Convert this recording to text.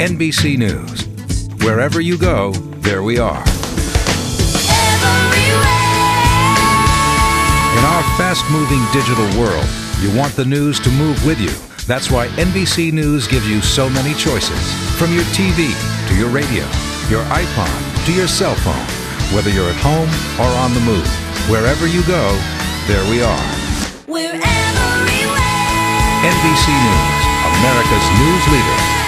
NBC News. Wherever you go, there we are. In our fast moving digital world, you want the news to move with you. That's why NBC News gives you so many choices. From your TV to your radio, your iPod to your cell phone. Whether you're at home or on the move, wherever you go, there we are. We're everywhere. NBC News, America's news leader.